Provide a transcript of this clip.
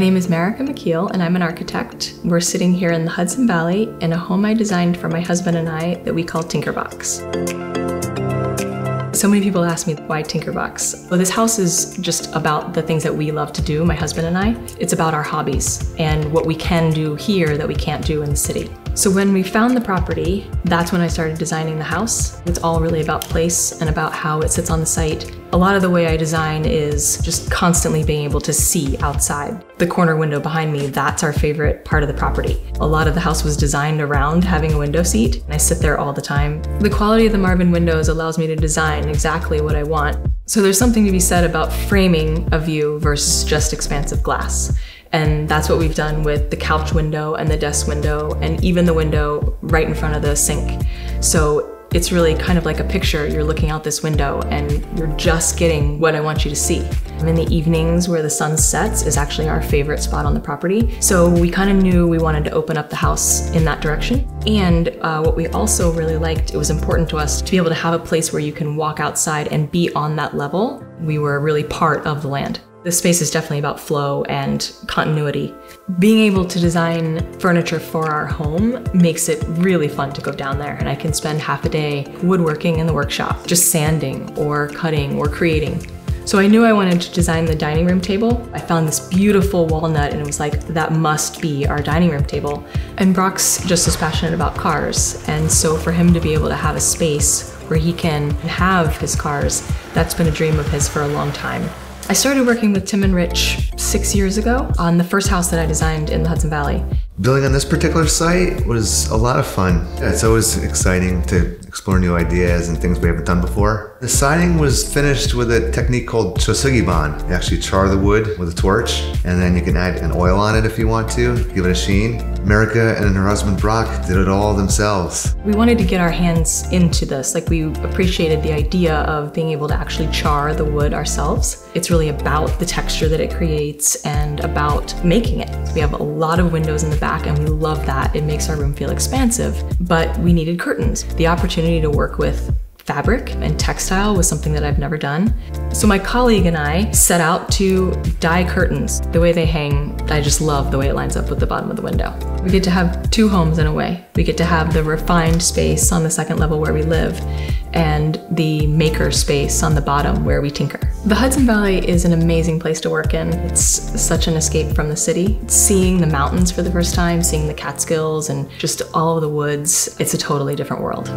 name is Marica McKeel, and I'm an architect. We're sitting here in the Hudson Valley in a home I designed for my husband and I that we call Tinkerbox. So many people ask me why Tinkerbox. Well, this house is just about the things that we love to do, my husband and I. It's about our hobbies and what we can do here that we can't do in the city. So when we found the property, that's when I started designing the house. It's all really about place and about how it sits on the site. A lot of the way I design is just constantly being able to see outside. The corner window behind me, that's our favorite part of the property. A lot of the house was designed around having a window seat, and I sit there all the time. The quality of the Marvin windows allows me to design exactly what I want. So there's something to be said about framing a view versus just expansive glass. And that's what we've done with the couch window and the desk window and even the window right in front of the sink. So it's really kind of like a picture. You're looking out this window and you're just getting what I want you to see. In the evenings where the sun sets is actually our favorite spot on the property. So we kind of knew we wanted to open up the house in that direction. And uh, what we also really liked, it was important to us to be able to have a place where you can walk outside and be on that level. We were really part of the land. The space is definitely about flow and continuity. Being able to design furniture for our home makes it really fun to go down there and I can spend half a day woodworking in the workshop, just sanding or cutting or creating. So I knew I wanted to design the dining room table. I found this beautiful walnut and it was like, that must be our dining room table. And Brock's just as passionate about cars. And so for him to be able to have a space where he can have his cars, that's been a dream of his for a long time. I started working with Tim and Rich six years ago on the first house that I designed in the Hudson Valley. Building on this particular site was a lot of fun. It's always exciting to explore new ideas and things we haven't done before. The siding was finished with a technique called shou sugi ban. You actually char the wood with a torch, and then you can add an oil on it if you want to, give it a sheen. Marica and her husband Brock did it all themselves. We wanted to get our hands into this. Like we appreciated the idea of being able to actually char the wood ourselves. It's really about the texture that it creates and about making it. We have a lot of windows in the back and we love that. It makes our room feel expansive, but we needed curtains. The opportunity to work with fabric and textile was something that I've never done. So my colleague and I set out to dye curtains. The way they hang, I just love the way it lines up with the bottom of the window. We get to have two homes in a way. We get to have the refined space on the second level where we live and the maker space on the bottom where we tinker. The Hudson Valley is an amazing place to work in. It's such an escape from the city. Seeing the mountains for the first time, seeing the Catskills and just all of the woods, it's a totally different world.